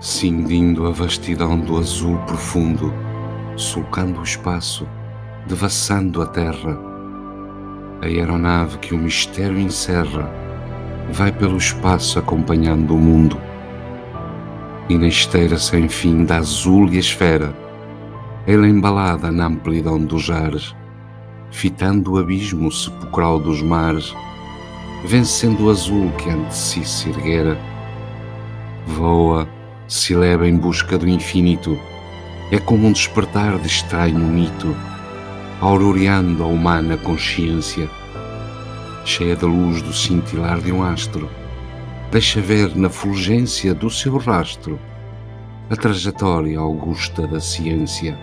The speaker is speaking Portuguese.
cindindo a vastidão do azul profundo, sulcando o espaço, devassando a terra. A aeronave que o mistério encerra vai pelo espaço acompanhando o mundo. E na esteira sem fim da azul e esfera, ela embalada na amplidão dos ares, fitando o abismo sepulcral dos mares, vencendo o azul que ante si se erguera, voa, se leva em busca do infinito, é como um despertar de estranho mito, auroreando a humana consciência, cheia da luz do cintilar de um astro, deixa ver na fulgência do seu rastro a trajetória augusta da ciência